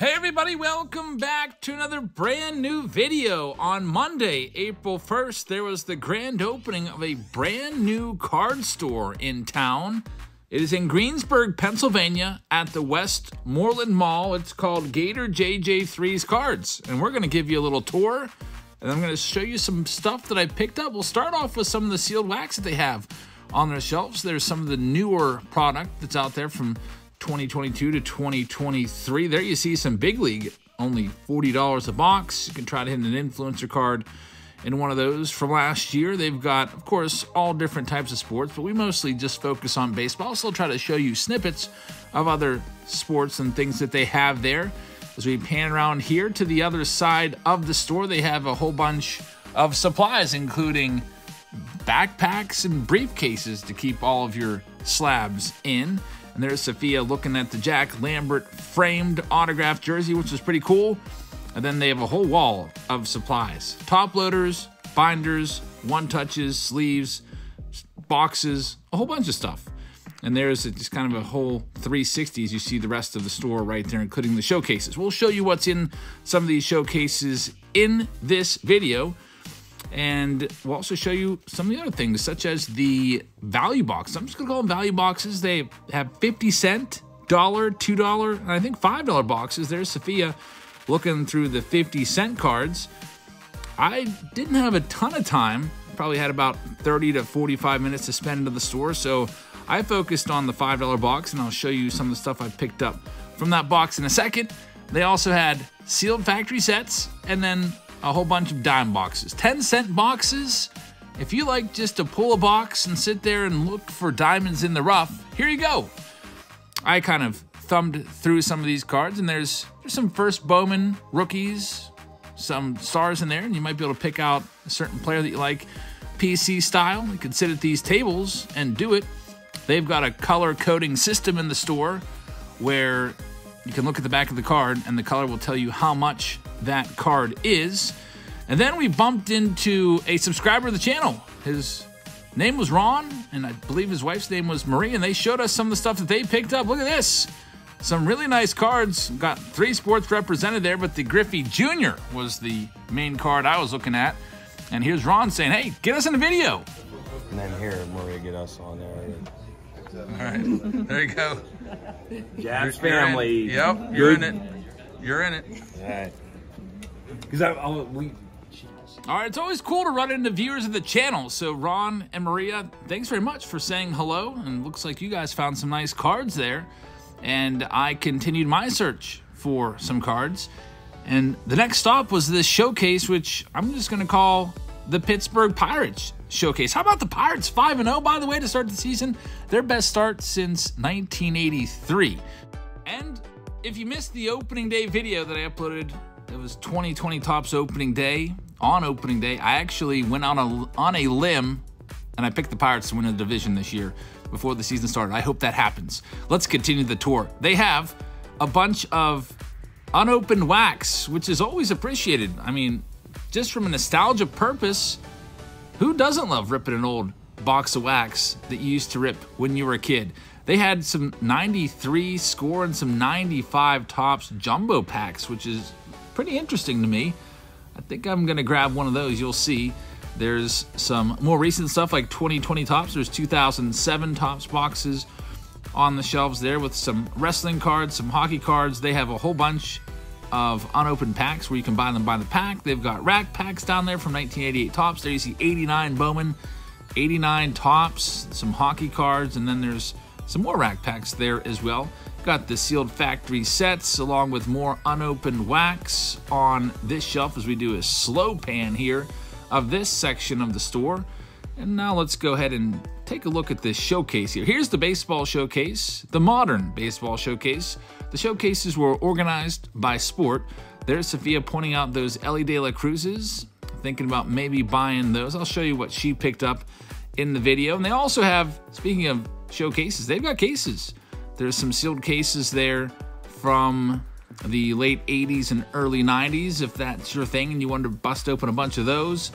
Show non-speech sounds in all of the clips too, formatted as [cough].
Hey everybody, welcome back to another brand new video. On Monday, April 1st, there was the grand opening of a brand new card store in town. It is in Greensburg, Pennsylvania at the West Westmoreland Mall. It's called Gator JJ3's Cards. And we're going to give you a little tour and I'm going to show you some stuff that I picked up. We'll start off with some of the sealed wax that they have on their shelves. There's some of the newer product that's out there from 2022 to 2023. There you see some big league, only $40 a box. You can try to hit an influencer card in one of those from last year. They've got, of course, all different types of sports, but we mostly just focus on baseball. I'll still try to show you snippets of other sports and things that they have there. As we pan around here to the other side of the store, they have a whole bunch of supplies, including backpacks and briefcases to keep all of your slabs in. And there's Sophia looking at the Jack Lambert framed autographed jersey, which is pretty cool. And then they have a whole wall of supplies top loaders, binders, one touches, sleeves, boxes, a whole bunch of stuff. And there's just kind of a whole 360 as you see the rest of the store right there, including the showcases. We'll show you what's in some of these showcases in this video. And we'll also show you some of the other things, such as the value box. I'm just gonna call them value boxes. They have 50 cent, dollar, two dollar, and I think five dollar boxes. There's Sophia looking through the 50 cent cards. I didn't have a ton of time. Probably had about 30 to 45 minutes to spend at the store, so I focused on the $5 box, and I'll show you some of the stuff I picked up from that box in a second. They also had sealed factory sets, and then a whole bunch of dime boxes. 10 cent boxes. If you like just to pull a box and sit there and look for diamonds in the rough, here you go. I kind of thumbed through some of these cards, and there's, there's some first Bowman rookies, some stars in there, and you might be able to pick out a certain player that you like PC style. You can sit at these tables and do it. They've got a color coding system in the store where you can look at the back of the card and the color will tell you how much that card is. And then we bumped into a subscriber of the channel. His name was Ron, and I believe his wife's name was Marie, and they showed us some of the stuff that they picked up. Look at this. Some really nice cards. Got three sports represented there, but the Griffey Jr. was the main card I was looking at. And here's Ron saying, hey, get us in the video. And then here, Maria get us on there. All right, there you go. Jabs You're in. family. Yep, you're in it. You're in it. All right. Because I, I, we. All right, it's always cool to run into viewers of the channel. So, Ron and Maria, thanks very much for saying hello. And looks like you guys found some nice cards there. And I continued my search for some cards. And the next stop was this showcase, which I'm just going to call the Pittsburgh Pirates showcase. How about the Pirates 5 0, by the way, to start the season? Their best start since 1983. And if you missed the opening day video that I uploaded, it was 2020 Topps opening day. On opening day, I actually went on a on a limb and I picked the Pirates to win the division this year before the season started. I hope that happens. Let's continue the tour. They have a bunch of unopened wax, which is always appreciated. I mean, just from a nostalgia purpose, who doesn't love ripping an old box of wax that you used to rip when you were a kid? They had some 93 score and some 95 Topps jumbo packs, which is pretty interesting to me. I think I'm going to grab one of those. You'll see. There's some more recent stuff like 2020 Topps. There's 2007 Topps boxes on the shelves there with some wrestling cards, some hockey cards. They have a whole bunch of unopened packs where you can buy them by the pack. They've got rack packs down there from 1988 Topps. There you see 89 Bowman, 89 Topps, some hockey cards, and then there's some more rack packs there as well. Got the sealed factory sets along with more unopened wax on this shelf as we do a slow pan here of this section of the store. And now let's go ahead and take a look at this showcase here. Here's the baseball showcase, the modern baseball showcase. The showcases were organized by sport. There's Sophia pointing out those Elly De La Cruzes, thinking about maybe buying those. I'll show you what she picked up in the video. And they also have, speaking of showcases, they've got cases. There's some sealed cases there from the late 80s and early 90s, if that's your thing and you want to bust open a bunch of those.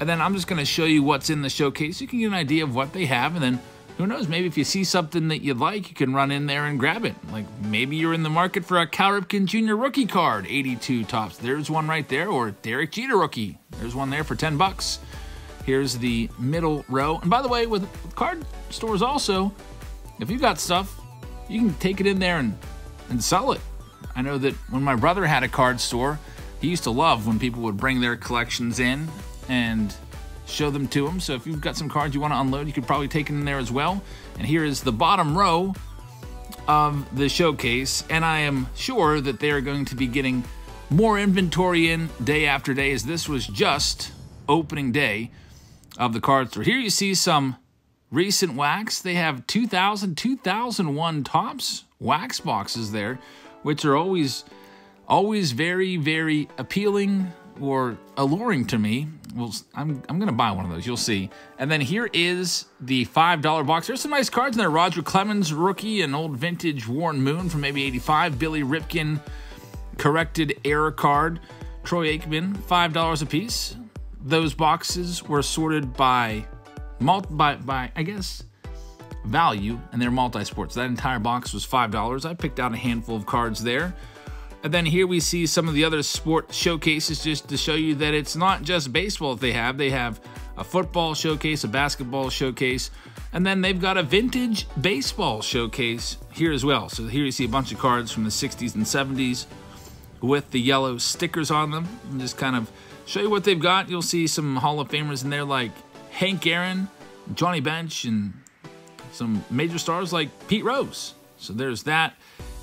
And then I'm just going to show you what's in the showcase. You can get an idea of what they have, and then who knows? Maybe if you see something that you like, you can run in there and grab it. Like maybe you're in the market for a Cal Ripken Jr. rookie card, 82 Topps. There's one right there, or Derek Jeter rookie. There's one there for 10 bucks. Here's the middle row. And by the way, with card stores also, if you've got stuff, you can take it in there and, and sell it. I know that when my brother had a card store, he used to love when people would bring their collections in and show them to them. So if you've got some cards you want to unload, you could probably take them in there as well. And here is the bottom row of the showcase, and I am sure that they are going to be getting more inventory in day after day, as this was just opening day of the card store. Here you see some recent wax. They have 2000, 2001 Topps wax boxes there, which are always, always very, very appealing or alluring to me. Well, I'm, I'm going to buy one of those. You'll see. And then here is the $5 box. There's some nice cards in there. Roger Clemens, rookie, an old vintage Warren Moon from maybe 85. Billy Ripken, corrected error card. Troy Aikman, $5 a piece. Those boxes were sorted by, multi, by, by I guess, value, and they're multi-sports. That entire box was $5. I picked out a handful of cards there. And then here we see some of the other sport showcases just to show you that it's not just baseball they have. They have a football showcase, a basketball showcase, and then they've got a vintage baseball showcase here as well. So here you see a bunch of cards from the 60s and 70s with the yellow stickers on them. And just kind of show you what they've got. You'll see some Hall of Famers in there like Hank Aaron, Johnny Bench, and some major stars like Pete Rose. So there's that.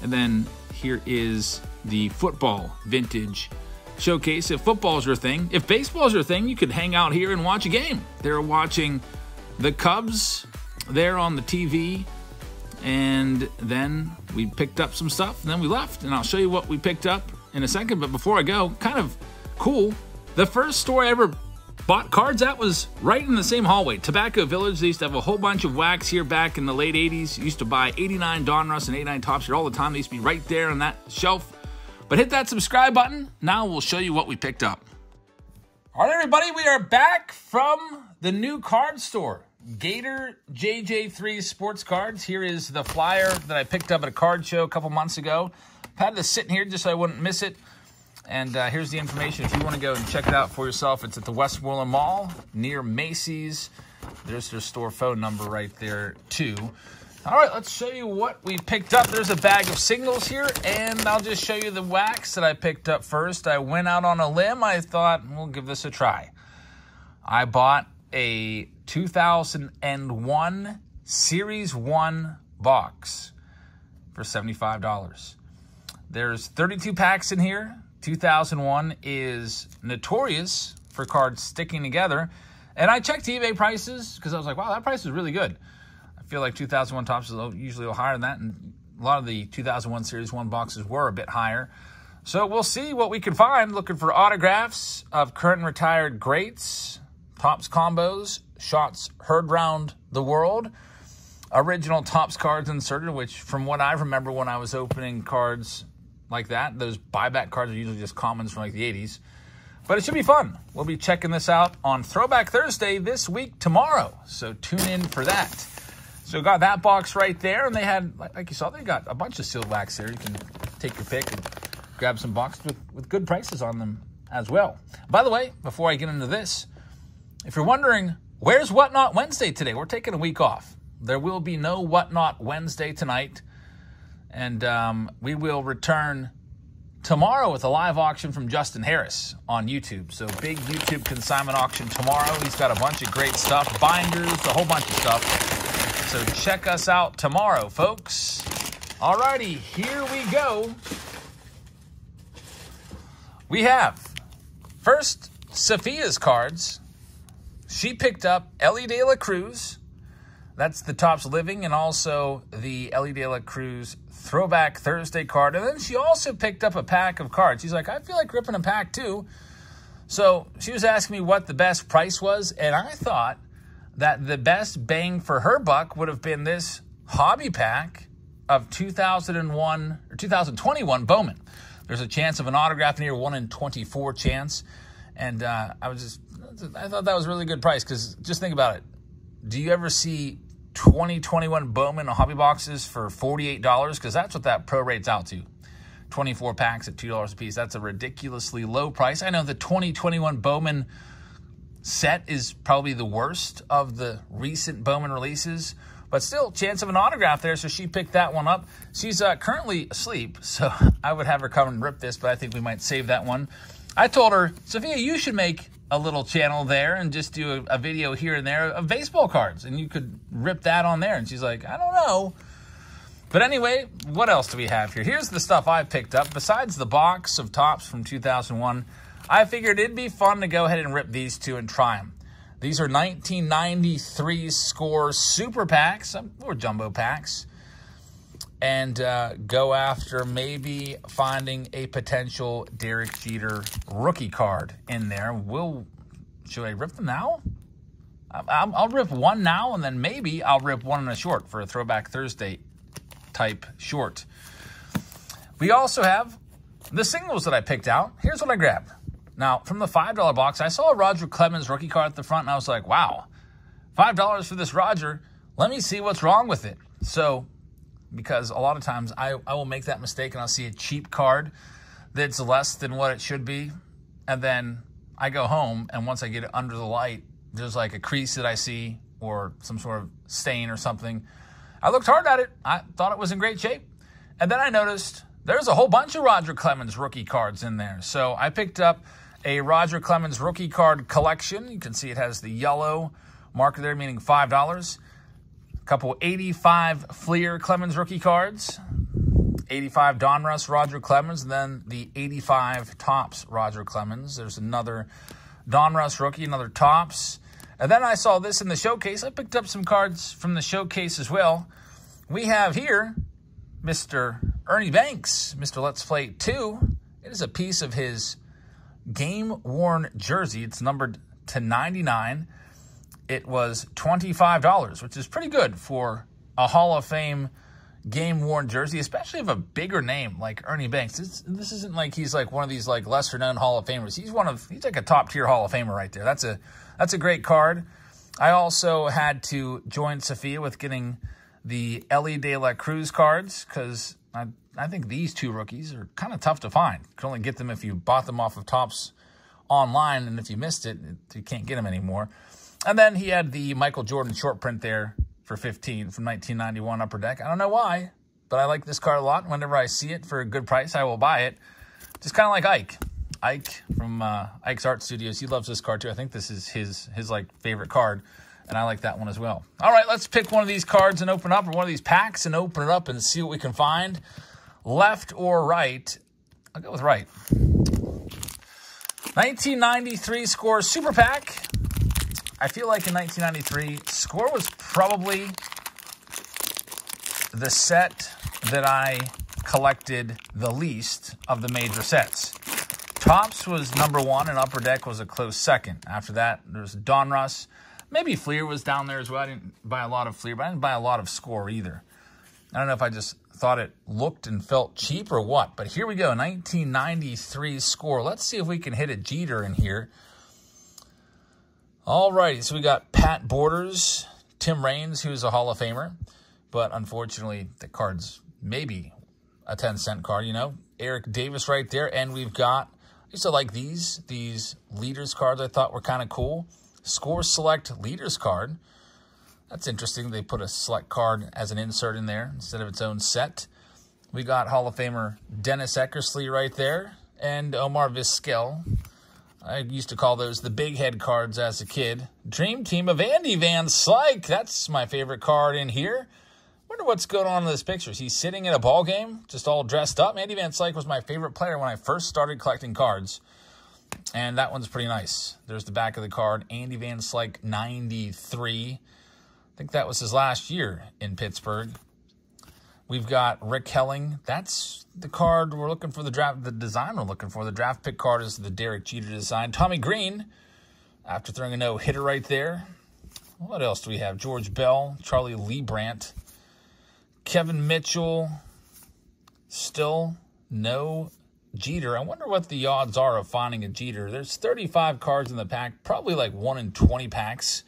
And then here is the football vintage showcase. If football's your thing, if baseball's your thing, you could hang out here and watch a game. They're watching the Cubs there on the TV. And then we picked up some stuff and then we left. And I'll show you what we picked up in a second. But before I go, kind of cool. The first store I ever bought cards at was right in the same hallway. Tobacco Village. They used to have a whole bunch of wax here back in the late 80s. used to buy 89 Donruss and 89 Topps here all the time. They used to be right there on that shelf. But hit that subscribe button. Now we'll show you what we picked up. All right, everybody, we are back from the new card store. Gator JJ3 Sports Cards. Here is the flyer that I picked up at a card show a couple months ago. I've had this sitting here just so I wouldn't miss it. And uh, here's the information. If you want to go and check it out for yourself, it's at the Westmoreland Mall near Macy's. There's their store phone number right there, too. All right, let's show you what we picked up. There's a bag of singles here, and I'll just show you the wax that I picked up first. I went out on a limb. I thought, we'll give this a try. I bought a 2001 Series 1 box for $75. There's 32 packs in here. 2001 is notorious for cards sticking together. And I checked eBay prices because I was like, wow, that price is really good feel like 2001 Topps is usually a little higher than that, and a lot of the 2001 Series 1 boxes were a bit higher. So we'll see what we can find. Looking for autographs of current and retired greats, Topps combos, shots heard round the world, original Topps cards inserted, which from what I remember when I was opening cards like that, those buyback cards are usually just commons from like the 80s. But it should be fun. We'll be checking this out on Throwback Thursday this week tomorrow. So tune in for that. So got that box right there, and they had, like you saw, they got a bunch of sealed wax there. You can take your pick and grab some boxes with, with good prices on them as well. By the way, before I get into this, if you're wondering, where's Whatnot Wednesday today? We're taking a week off. There will be no Whatnot Wednesday tonight, and um, we will return tomorrow with a live auction from Justin Harris on YouTube. So big YouTube consignment auction tomorrow. He's got a bunch of great stuff, binders, a whole bunch of stuff. So check us out tomorrow, folks. Alrighty, here we go. We have first Sophia's cards. She picked up Elly De La Cruz. That's the Topps Living and also the Elly De La Cruz Throwback Thursday card. And then she also picked up a pack of cards. She's like, I feel like ripping a pack too. So she was asking me what the best price was, and I thought that the best bang for her buck would have been this hobby pack of 2001 or 2021 Bowman. There's a chance of an autograph near one in 24 chance, and uh, I was just I thought that was a really good price because just think about it. Do you ever see 2021 Bowman Hobby Boxes for $48 because that's what that prorates out to. 24 packs at $2 a piece. That's a ridiculously low price. I know the 2021 Bowman set is probably the worst of the recent Bowman releases, but still, chance of an autograph there. So she picked that one up. She's uh, currently asleep, [laughs] so I would have her come and rip this, but I think we might save that one. I told her, Sophia, you should make a little channel there and just do a, a video here and there of baseball cards, and you could rip that on there. And she's like, I don't know. But anyway, what else do we have here? Here's the stuff I picked up. Besides the box of Topps from 2001, I figured it'd be fun to go ahead and rip these two and try them. These are 1993 score super packs or jumbo packs and uh, go after maybe finding a potential Derek Jeter rookie card in there. Will should I rip them now? I'll, I'll, rip one now, and then maybe I'll rip one in a short for a Throwback Thursday type short. We also have the singles that I picked out. Here's what I grabbed. Now, from the $5 box, I saw a Roger Clemens rookie card at the front, and I was like, wow, $5 for this Roger. Let me see what's wrong with it. So because a lot of times I, I will make that mistake and I'll see a cheap card that's less than what it should be. And then I go home and once I get it under the light, there's like a crease that I see or some sort of stain or something. I looked hard at it. I thought it was in great shape. And then I noticed there's a whole bunch of Roger Clemens rookie cards in there. So I picked up a Roger Clemens rookie card collection. You can see it has the yellow marker there, meaning $5 A couple 85 Fleer Clemens rookie cards, 85 Donruss Roger Clemens, and then the 85 Topps Roger Clemens. There's another Donruss rookie, another Topps. And then I saw this in the showcase. I picked up some cards from the showcase as well. We have here Mr. Ernie Banks, Mr. Let's Play 2. It is a piece of his game worn jersey. It's numbered to 99 it was $25, which is pretty good for a Hall of Fame game worn jersey, especially of a bigger name like Ernie Banks. This, this isn't like he's like one of these like lesser known Hall of Famers. He's one of he's like a top tier Hall of Famer right there. That's a that's a great card. I also had to join Sophia with getting the Elly De La Cruz cards because I I think these two rookies are kind of tough to find. You can only get them if you bought them off of Topps online, and if you missed it, you can't get them anymore. And then he had the Michael Jordan short print there for 15 from 1991 Upper Deck. I don't know why, but I like this card a lot. Whenever I see it for a good price, I will buy it. Just kind of like Ike. Ike from uh, Ike's Art Studios. He loves this card too. I think this is his his like favorite card, and I like that one as well. All right, let's pick one of these cards and open up, or one of these packs and open it up and see what we can find. Left or right? I'll go with right. 1993 score super pack. I feel like in 1993, Score was probably the set that I collected the least of the major sets. Topps was number one, and Upper Deck was a close second. After that, there was Donruss. Maybe Fleer was down there as well. I didn't buy a lot of Fleer, but I didn't buy a lot of Score either. I don't know if I just thought it looked and felt cheap or what, but here we go 1993 Score. Let's see if we can hit a Jeter in here. All righty, so we got Pat Borders, Tim Raines, who's a Hall of Famer, but unfortunately the card's maybe a 10 cent card, you know. Eric Davis right there, and we've got, I used to like these, these leaders cards I thought were kind of cool. Score Select Leaders card. That's interesting. They put a select card as an insert in there instead of its own set. We got Hall of Famer Dennis Eckersley right there, and Omar Vizquel. I used to call those the big head cards as a kid. Dream Team of Andy Van Slyke. That's my favorite card in here. Wonder what's going on in this picture. Is he sitting at a ball game, just all dressed up? Andy Van Slyke was my favorite player when I first started collecting cards. And that one's pretty nice. There's the back of the card. Andy Van Slyke, 93. I think that was his last year in Pittsburgh. We've got Rick Helling. That's the card we're looking for, the draft, the design we're looking for. The draft pick card is the Derek Jeter design. Tommy Greene, after throwing a no hitter right there. What else do we have? George Bell, Charlie Leibrandt, Kevin Mitchell. Still no Jeter. I wonder what the odds are of finding a Jeter. There's 35 cards in the pack, probably like 1 in 20 packs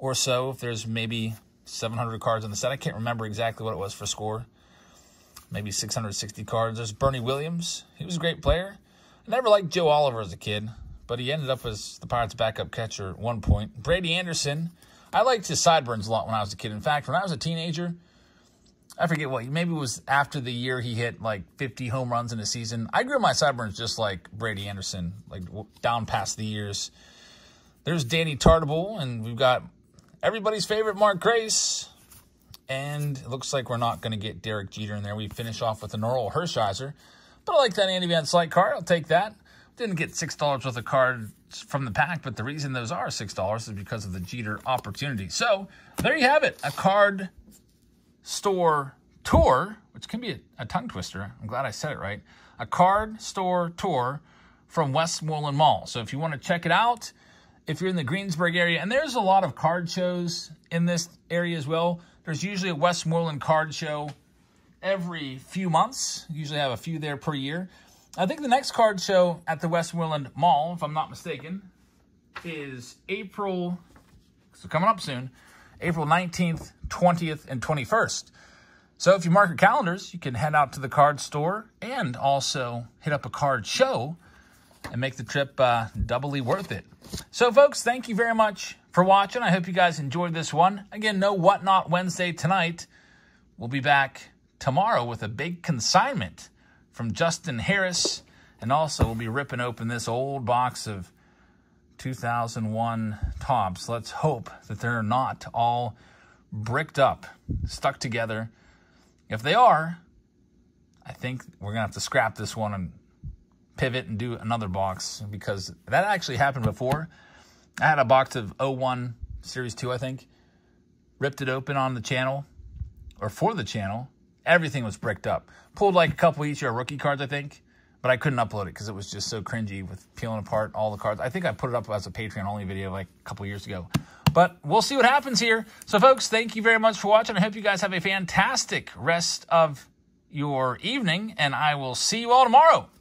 or so. If there's maybe 700 cards in the set. I can't remember exactly what it was for score. Maybe 660 cards. There's Bernie Williams. He was a great player. I never liked Joe Oliver as a kid, but he ended up as the Pirates' backup catcher at one point. Brady Anderson. I liked his sideburns a lot when I was a kid. In fact, when I was a teenager, I forget what, maybe it was after the year he hit like 50 home runs in a season. I grew my sideburns just like Brady Anderson, like down past the years. There's Danny Tartabull, and we've got everybody's favorite Mark Grace. And it looks like we're not going to get Derek Jeter in there. We finish off with an Orel Hershiser. But I like that Andy Van Slyke card. I'll take that. Didn't get $6 worth of cards from the pack, but the reason those are $6 is because of the Jeter opportunity. So there you have it. A card store tour, which can be a, a tongue twister. I'm glad I said it right. A card store tour from Westmoreland Mall. So if you want to check it out, if you're in the Greensburg area, and there's a lot of card shows in this area as well. There's usually a Westmoreland card show every few months. Usually have a few there per year. I think the next card show at the Westmoreland Mall, if I'm not mistaken, is April, so coming up soon, April 19th, 20th, and 21st. So if you mark your calendars, you can head out to the card store and also hit up a card show and make the trip uh, doubly worth it. So, folks, thank you very much for watching. I hope you guys enjoyed this one. Again, no Whatnot Wednesday tonight. We'll be back tomorrow with a big consignment from Justin Harris. And also, we'll be ripping open this old box of 2001 Topps. Let's hope that they're not all bricked up, stuck together. If they are, I think we're going to have to scrap this one and pivot and do another box because that actually happened before. I had a box of 01 Series 2, I think. Ripped it open on the channel or for the channel. Everything was bricked up. Pulled like a couple Ichiro rookie cards, I think, but I couldn't upload it because it was just so cringy with peeling apart all the cards. I think I put it up as a Patreon only video like a couple years ago. But we'll see what happens here. So, folks, thank you very much for watching. I hope you guys have a fantastic rest of your evening, and I will see you all tomorrow.